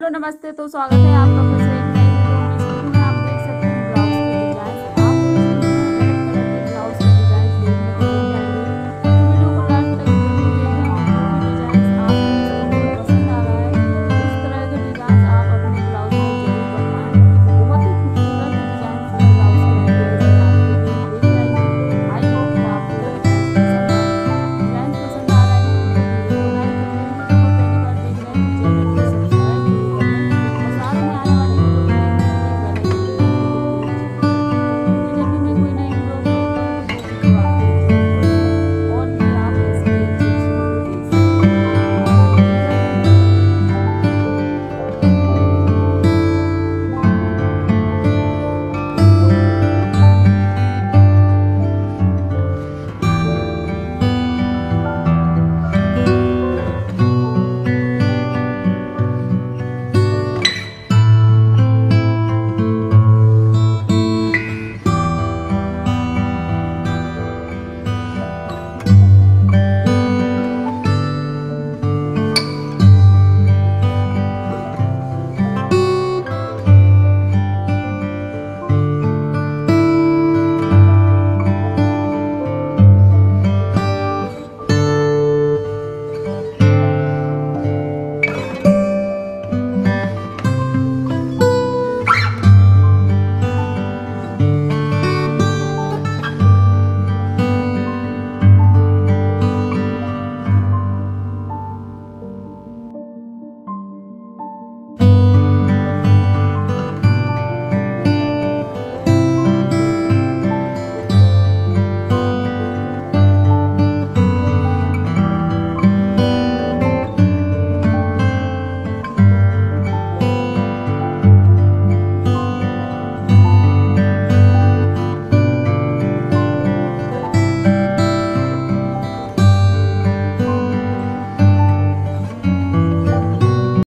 Hello नमस्ते। तो स्वागत है आपका